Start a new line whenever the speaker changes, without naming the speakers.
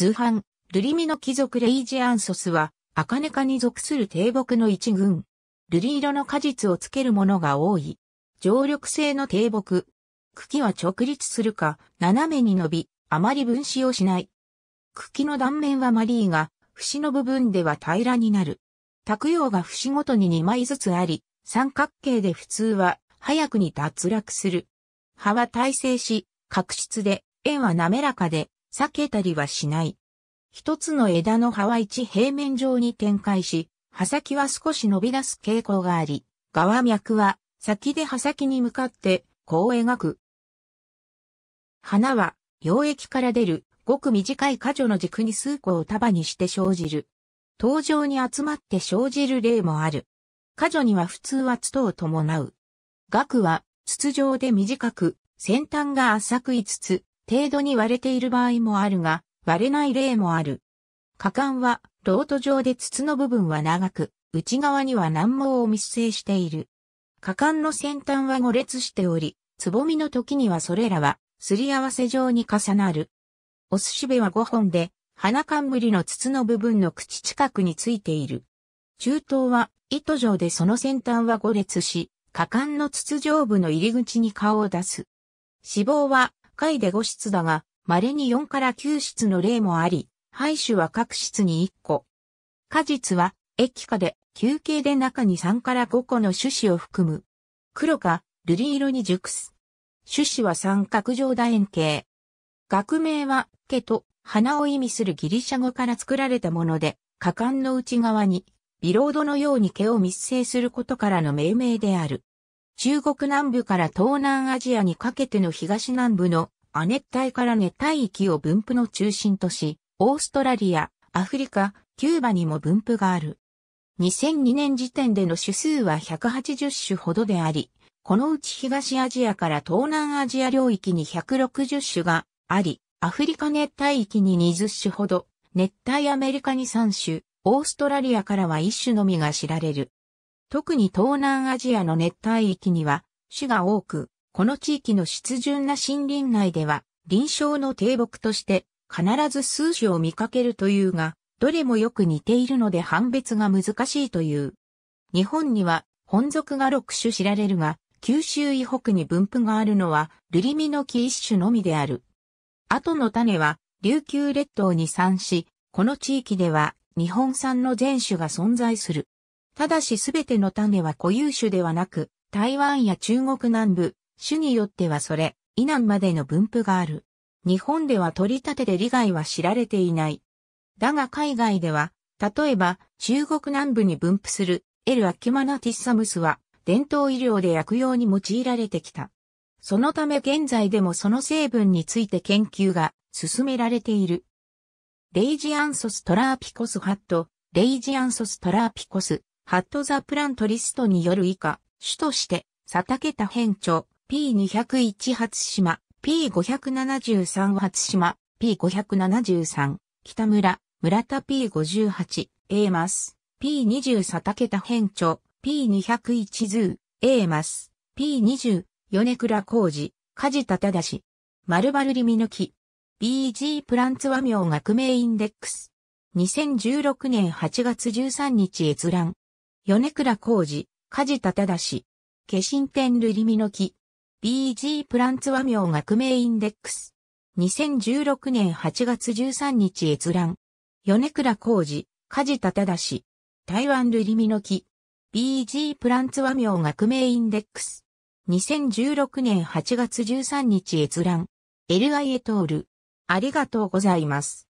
図版、ルリミの貴族レイジアンソスは、アカネ科に属する低木の一群。瑠璃色の果実をつけるものが多い。常緑性の低木。茎は直立するか、斜めに伸び、あまり分子をしない。茎の断面は丸いが、節の部分では平らになる。卓葉が節ごとに2枚ずつあり、三角形で普通は早くに脱落する。葉は耐性し、角質で、円は滑らかで、避けたりはしない。一つの枝の葉は一平面上に展開し、葉先は少し伸び出す傾向があり、側脈は先で葉先に向かってこう描く。花は溶液から出るごく短い果樹の軸に数個を束にして生じる。登場に集まって生じる例もある。果樹には普通は筒を伴う。額は筒状で短く、先端が浅く5つ、程度に割れている場合もあるが、割れない例もある。果敢は、ロート状で筒の部分は長く、内側には難毛を密生している。果敢の先端は五列しており、つぼみの時にはそれらは、すり合わせ状に重なる。オスシベは5本で、花冠の筒の部分の口近くについている。中東は糸状でその先端は五列し、果敢の筒状部の入り口に顔を出す。脂肪は貝で5質だが、稀に4から9質の例もあり、排種は各質に1個。果実は液化で球形で中に3から5個の種子を含む。黒か瑠璃色に熟す。種子は三角状楕円形。学名は毛と花を意味するギリシャ語から作られたもので、果敢の内側に、ビロードのように毛を密生することからの命名である。中国南部から東南アジアにかけての東南部の亜熱帯から熱帯域を分布の中心とし、オーストラリア、アフリカ、キューバにも分布がある。2002年時点での種数は180種ほどであり、このうち東アジアから東南アジア領域に160種があり、アフリカ熱帯域に20種ほど、熱帯アメリカに3種、オーストラリアからは1種のみが知られる。特に東南アジアの熱帯域には種が多く、この地域の湿潤な森林内では臨床の低木として必ず数種を見かけるというが、どれもよく似ているので判別が難しいという。日本には本属が6種知られるが、九州以北に分布があるのは、ルリミの木一種のみである。後の種は琉球列島に産し、この地域では日本産の全種が存在する。ただしすべての種は固有種ではなく、台湾や中国南部、種によってはそれ、以南までの分布がある。日本では取り立てで利害は知られていない。だが海外では、例えば中国南部に分布するエル・アキマナティッサムスは伝統医療で薬用に用いられてきた。そのため現在でもその成分について研究が進められている。レイジアンソストラーピコスハット、レイジアンソストラーピコス、ハットザプラントリストによる以下、種として、佐竹田変調、P201 初島、P573 初島、P573、北村、村田。P58、A マス、P20 佐竹田変調、P201 ズー、A マス、P20、米倉工事、梶田正、丸ルリミの木、BG プランツ和名学名インデックス。2016年8月13日閲覧。米倉工事、梶田正、化身天ルリミの木、BG プランツ和名学名インデックス。2016年8月13日閲覧。米倉工事、梶田正、台湾ルリミの木、BG プランツ和名学名インデックス。2016年8月13日閲覧。エルアイエトール。ありがとうございます。